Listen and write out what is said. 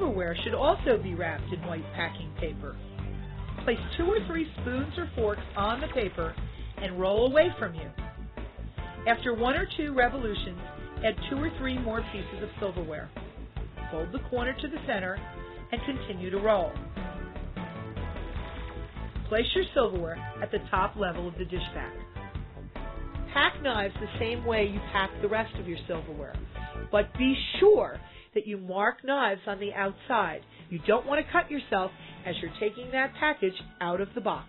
silverware should also be wrapped in white packing paper. Place two or three spoons or forks on the paper and roll away from you. After one or two revolutions, add two or three more pieces of silverware. Fold the corner to the center and continue to roll. Place your silverware at the top level of the dish pack. Pack knives the same way you pack the rest of your silverware, but be sure that you mark knives on the outside. You don't want to cut yourself as you're taking that package out of the box.